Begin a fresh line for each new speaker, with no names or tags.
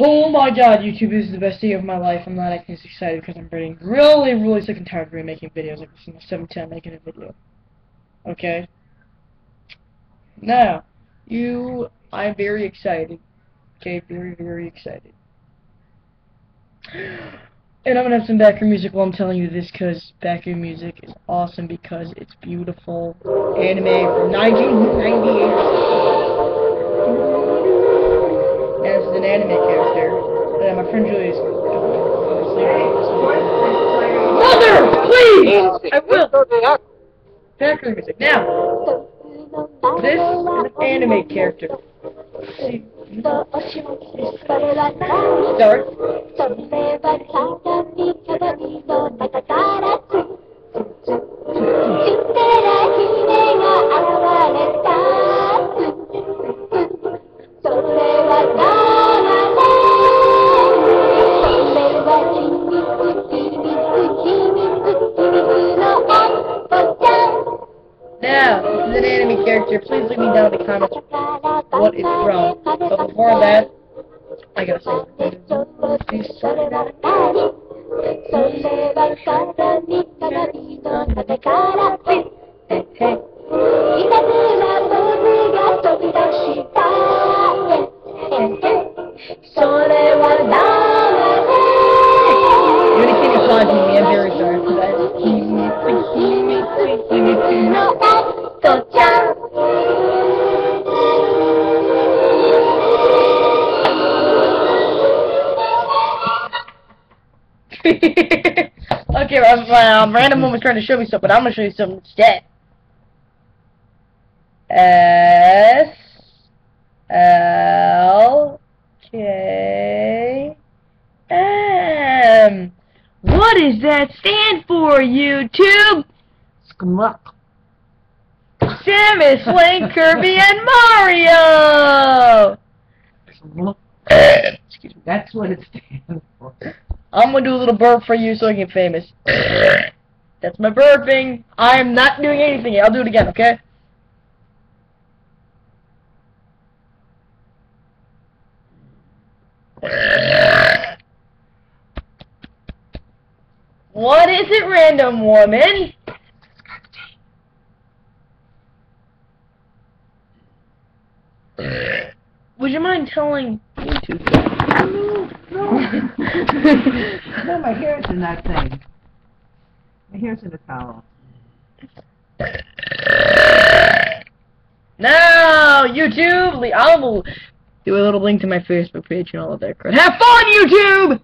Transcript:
Oh my god, YouTube this is the best day of my life. I'm not acting excited because I'm getting really, really sick and tired of remaking videos Like ever since 17 making a video. Okay? Now, you, I'm very excited. Okay, very, very excited. And I'm gonna have some background music while I'm telling you this, because background music is awesome because it's beautiful anime from 1998. My friend Julius. Mother, please! I will. Background music now. This is an anime character. See, Now, this is an anime character. Please leave me down in the comments what it's from. But before that, I gotta say.
それは誰だ。ユニ
キに感じて、I'm very sorry for that.
流れのアットちゃん
okay, um, um, random one was trying to show me something, but I'm gonna show you something instead. S L K M. What does that stand for, YouTube?
Skmuck.
Samus, Link, Kirby, and Mario. Excuse me.
That's what it stands for.
I'm gonna do a little burp for you so I can get famous. That's my burping. I am not doing anything. I'll do it again, okay? What is it, random woman? Would you mind telling YouTube? No, no.
no, my hair's in that thing. My hair's in the towel.
No, YouTube. le- I will do a little link to my Facebook page and all of that crap. Have fun, YouTube.